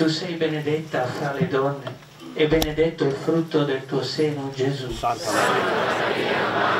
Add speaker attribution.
Speaker 1: Tu sei benedetta fra le donne e benedetto il frutto del tuo seno, Gesù.
Speaker 2: Santa Maria.